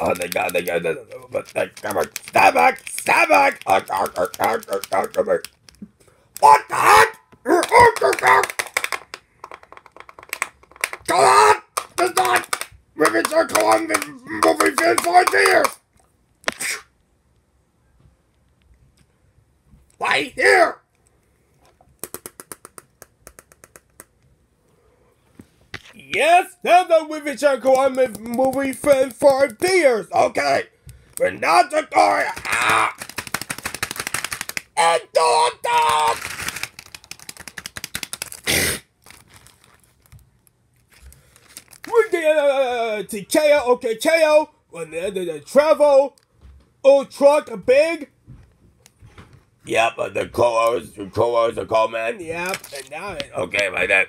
Oh, they got, they got, they stand back, stand back. What the heck? Come on, it's not. Ribbons are the movie fan five years. Right here. Yes, now that we've been checking on the movie fan for years. Okay, we're not going ah. and don't stop. We're going to KO, okay, KO, when the, the, the travel, oh, truck, big. Yep, uh, the co-host, the co-host, the call man. Yep, and now, okay, like that.